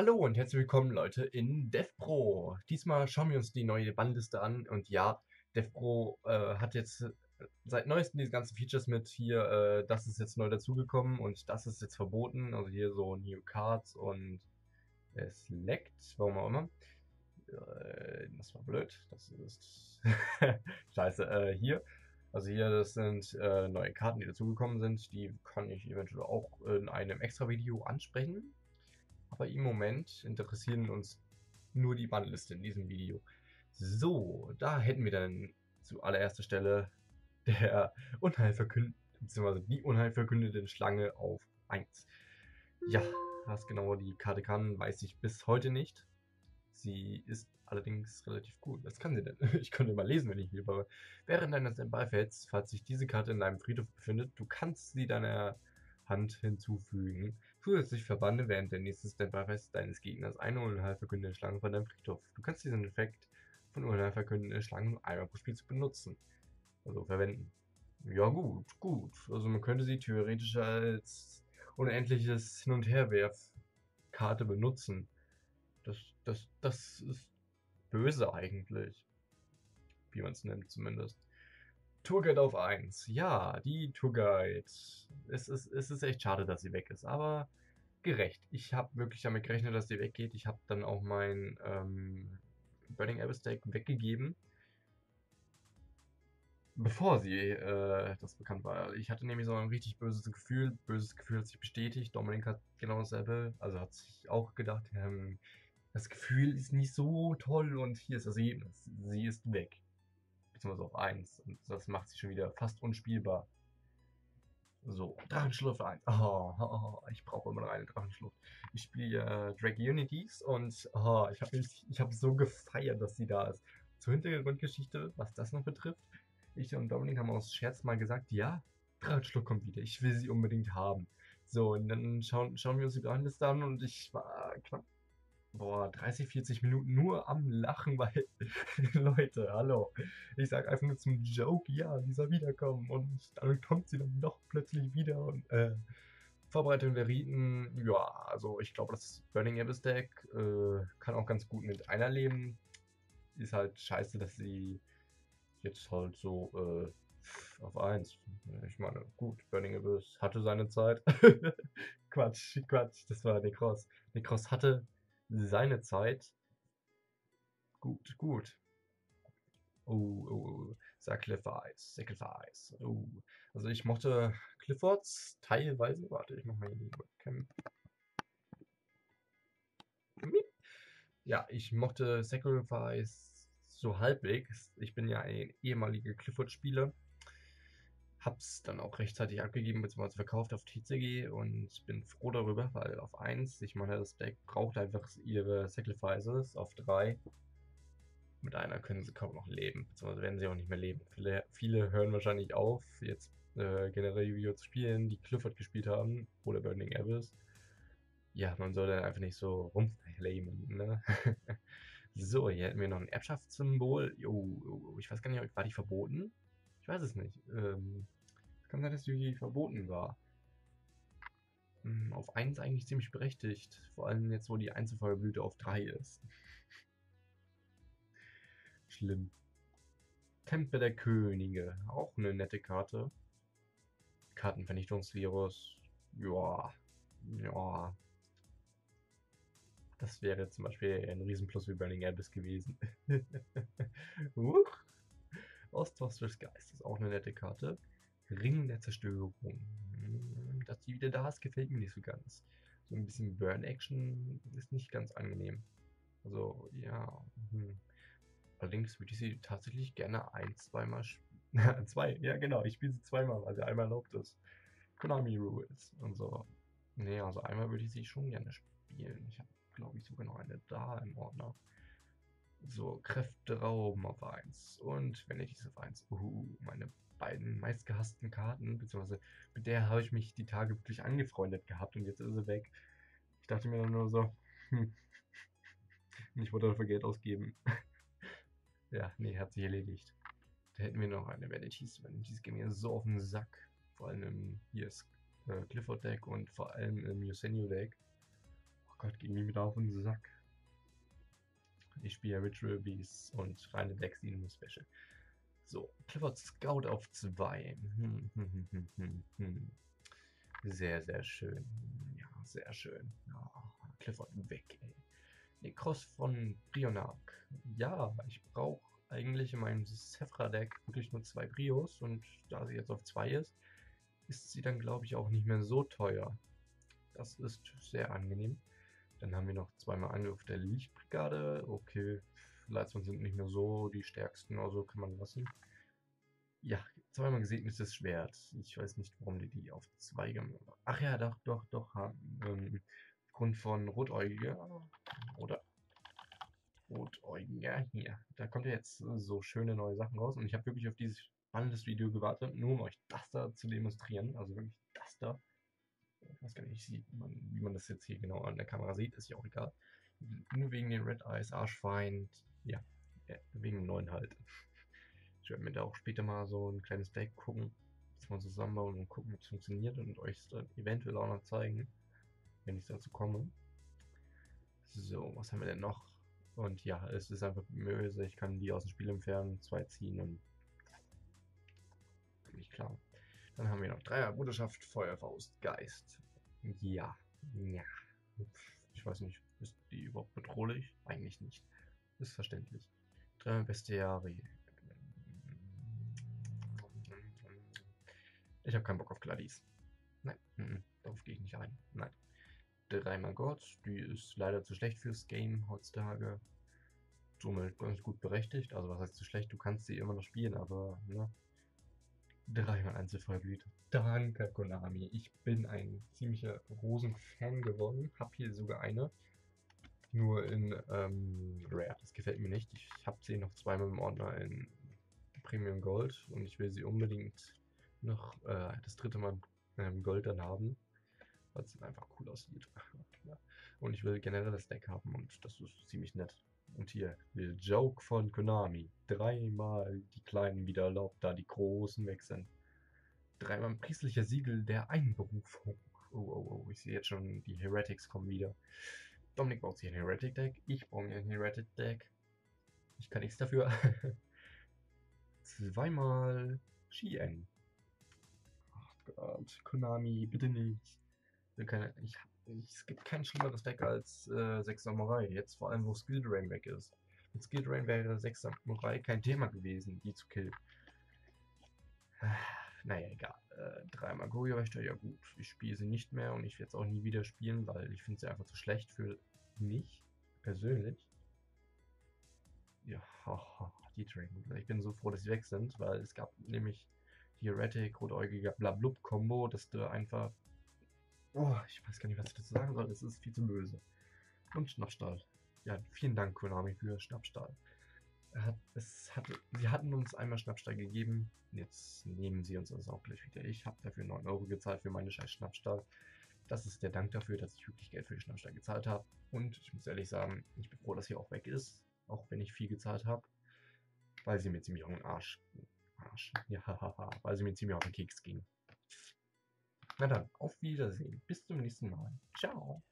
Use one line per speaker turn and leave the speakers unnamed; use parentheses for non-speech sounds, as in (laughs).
Hallo und herzlich willkommen Leute in DevPro. Diesmal schauen wir uns die neue Bannliste an und ja, DevPro äh, hat jetzt äh, seit neuestem diese ganzen Features mit hier, äh, das ist jetzt neu dazugekommen und das ist jetzt verboten. Also hier so New Cards und es leckt, warum auch immer. Äh, das war blöd, das ist (laughs) scheiße. Äh, hier, also hier, das sind äh, neue Karten, die dazugekommen sind. Die kann ich eventuell auch in einem extra Video ansprechen. Aber im Moment interessieren uns nur die Bannliste in diesem Video. So, da hätten wir dann zu allererster Stelle der Unheilverkündete, beziehungsweise die unheilverkündete Schlange auf 1. Ja, was genau die Karte kann, weiß ich bis heute nicht. Sie ist allerdings relativ gut. Was kann sie denn? (laughs) Ich könnte mal lesen, wenn ich will. Aber während deines Standby-Felds, falls sich diese Karte in deinem Friedhof befindet, du kannst sie deiner Hand hinzufügen. Zusätzlich verbanne während der nächsten Standby-Phase deines Gegners eine unheilverkündende Schlange von deinem Friedhof. Du kannst diesen Effekt von unheilverkündenden Schlangen nur einmal pro Spiel zu benutzen. Also verwenden. Ja gut, gut. Also man könnte sie theoretisch als unendliches Hin- und Herwerf-Karte benutzen. Das, das, das ist böse eigentlich. Wie man es nennt zumindest. Tourguide auf 1. Ja, die Tourguide. Es ist, es ist echt schade, dass sie weg ist, aber gerecht. Ich habe wirklich damit gerechnet, dass sie weggeht. Ich habe dann auch mein ähm, Burning Abyss Deck weggegeben, bevor sie äh, das bekannt war. Ich hatte nämlich so ein richtig böses Gefühl. Böses Gefühl hat sich bestätigt. Dominik hat genau dasselbe. Also hat sich auch gedacht, ähm, das Gefühl ist nicht so toll und hier ist das Ergebnis. Sie ist weg beziehungsweise auf 1. Und das macht sie schon wieder fast unspielbar. So, Drachenschlucht 1. Oh, oh, ich brauche immer noch eine Drachenschlucht. Ich spiele äh, Drag Unities und oh, ich habe hab so gefeiert, dass sie da ist. Zur Hintergrundgeschichte, was das noch betrifft. Ich und Dominik haben aus Scherz mal gesagt, ja, Drachenschlucht kommt wieder. Ich will sie unbedingt haben. So, und dann schauen, schauen wir uns die Drachenliste an und ich war knapp boah, 30, 40 Minuten nur am Lachen, (laughs) weil, Leute, hallo. Ich sag einfach nur zum Joke, ja, die soll wiederkommen. Und dann kommt sie dann doch plötzlich wieder. Und, äh, Vorbereitung der Riten, ja, also ich glaube, das Burning Abyss Deck äh, kann auch ganz gut mit einer leben. Ist halt scheiße, dass sie jetzt halt so äh, auf 1. Ich meine, gut, Burning Abyss hatte seine Zeit. (laughs) Quatsch, Quatsch, das war Necros. Necros hatte seine Zeit. Gut, gut. Oh, oh, oh. Sacrifice, Sacrifice. Oh. Also ich mochte Cliffords teilweise. Warte, ich mach mal hier die Webcam. Ja, ich mochte Sacrifice so halbwegs. Ich bin ja ein ehemaliger Clifford-Spieler hab's dann auch rechtzeitig abgegeben bzw. verkauft auf TCG und bin froh darüber, weil auf 1, ich meine, das Deck braucht einfach ihre Sacrifices auf 3. Mit einer können sie kaum noch leben, beziehungsweise werden sie auch nicht mehr leben. Viele, viele hören wahrscheinlich auf, jetzt äh, generell Yu-Gi-Oh! zu spielen, die Clifford gespielt haben oder Burning Abyss. Ja, man soll dann einfach nicht so rumflamen, ne? (laughs) so, hier hätten wir noch ein Erbschaftssymbol. Jo, ich weiß gar nicht, war die verboten? Weiß es nicht. Ähm, es kann sein, dass die verboten war. Hm, auf 1 eigentlich ziemlich berechtigt. Vor allem jetzt, wo die Einzelfeuerblüte auf 3 ist. (laughs) Schlimm. Tempel der Könige. Auch eine nette Karte. Kartenvernichtungsvirus. Ja. Ja. Das wäre zum Beispiel ein Riesenplus wie Burning Abyss gewesen. (laughs) Osttost des Geistes, auch eine nette Karte. Ring der Zerstörung. Hm, dass die wieder da ist, gefällt mir nicht so ganz. So ein bisschen Burn-Action ist nicht ganz angenehm. Also, ja. Hm. Allerdings würde ich sie tatsächlich gerne ein, zweimal spielen. (laughs) Zwei, ja genau, ich spiele sie zweimal, weil sie einmal erlaubt ist. Konami Rules und so. Nee, also einmal würde ich sie schon gerne spielen. Ich habe, glaube ich, sogar noch eine da im Ordner. So, Kräfte-Raum auf 1 und Vanities auf 1. Uh, meine beiden meistgehassten Karten, beziehungsweise mit der habe ich mich die Tage wirklich angefreundet gehabt und jetzt ist sie weg. Ich dachte mir dann nur so, hm, (laughs) ich wollte dafür Geld ausgeben. (laughs) ja, nee, hat sich erledigt. Da hätten wir noch eine Vanities. Vanities gehen mir so auf den Sack. Vor allem im hier ist äh, Clifford Deck und vor allem im Yusenio Deck. Gott, ging mir wieder auf den Sack. Ich spiele Ritual Beasts und reine Decks in Special. So, Clifford Scout auf 2. Hm, hm, hm. Sehr, sehr schön. Ja, sehr schön. Ja, Clifford weg, ey. Necros von Brionark. Ja, ich brauche eigentlich in meinem Sephra-Deck wirklich nur zwei Brios und da sie jetzt auf zwei ist, ist sie dann glaube ich auch nicht mehr so teuer. Das ist sehr angenehm. Dann haben wir noch zweimal Angriff der Lichtbrigade. Okay, Leistungen sind nicht mehr so die stärksten, also kann man lassen. Ja, zweimal gesegnetes Schwert. Ich weiß nicht, warum die die auf zwei gemacht haben. Ach ja, doch, doch, doch. Ähm, aufgrund von Rotäugiger. Oder? Rotäugiger. Hier. Da kommt ja jetzt so schöne neue Sachen raus. Und ich habe wirklich auf dieses spannendes Video gewartet, nur um euch das da zu demonstrieren. Also wirklich das da ich weiß gar nicht, wie man das jetzt hier genau an der Kamera sieht, ist ja auch egal. Nur wegen den Red Eyes, Arschfeind, ja, wegen dem neuen halt. Ich werde mir da auch später mal so ein kleines Deck gucken, das mal zusammenbauen und gucken, wie es funktioniert und euch dann eventuell auch noch zeigen, wenn ich dazu komme. So, was haben wir denn noch? Und ja, es ist einfach böse, ich kann die aus dem Spiel entfernen, zwei ziehen und nicht klar. Dann haben wir noch Dreier Bruderschaft, Feuerfaust, Geist. Ja, ja. Ich weiß nicht, ist die überhaupt bedrohlich? Eigentlich nicht. Ist verständlich. Dreier Bestiari. Ich habe keinen Bock auf Gladys. Nein, n darauf gehe ich nicht ein. Nein. Dreimal Gott, die ist leider zu schlecht fürs Game heutzutage. Somit ganz gut berechtigt. Also was heißt zu schlecht? Du kannst sie immer noch spielen, aber ne, dreimal Einzelfallblüte. Danke, Konami. Ich bin ein ziemlicher Rosen-Fan geworden. Hab hier sogar eine. Nur in ähm, Rare. Das gefällt mir nicht. Ich habe sie noch zweimal im Ordner in Premium Gold und ich will sie unbedingt noch äh, das dritte Mal ähm, Gold dann haben, weil es einfach cool aussieht. (laughs) und ich will generell das Deck haben und das ist ziemlich nett. Und hier, Joke von Konami. Dreimal die Kleinen wieder erlaubt, da die Großen weg sind. Dreimal priestlicher Siegel der Einberufung. Oh, oh, oh, ich sehe jetzt schon, die Heretics kommen wieder. Dominik baut sich ein Heretic-Deck. Ich baue mir ein Heretic-Deck. Ich kann nichts dafür. (laughs) Zweimal Shien. Ach Gott, Konami, bitte nicht. Ich, es gibt kein schlimmeres Deck als äh, 6 Samurai. Jetzt vor allem, wo Skill Drain weg ist. Mit Skill Drain wäre 6 Samurai kein Thema gewesen, die zu killen. (sighs) Naja, egal. Äh, dreimal Goyo-Wächter, ja gut. Ich spiele sie nicht mehr und ich werde es auch nie wieder spielen, weil ich finde sie einfach zu schlecht für mich persönlich. Ja, oh, (laughs) die Dragon. Ich bin so froh, dass sie weg sind, weil es gab nämlich die Heretic, Rotäugiger Blablub-Kombo, dass du einfach Oh, ich weiß gar nicht, was ich dazu sagen soll. Es ist viel zu böse. Und Schnappstahl. Ja, vielen Dank, Konami, für Schnappstahl. Hat, es hatte, sie hatten uns einmal Schnappstahl gegeben. Jetzt nehmen sie uns das auch gleich wieder. Ich habe dafür 9 Euro gezahlt für meine scheiß Schnappstahl. Das ist der Dank dafür, dass ich wirklich Geld für die Schnappstahl gezahlt habe. Und ich muss ehrlich sagen, ich bin froh, dass sie auch weg ist. Auch wenn ich viel gezahlt habe. Weil sie mir ziemlich auf den Arsch. Arsch. Ja, (laughs) weil sie mir ziemlich auf den Keks ging. Na dann, auf Wiedersehen. Bis zum nächsten Mal. Ciao.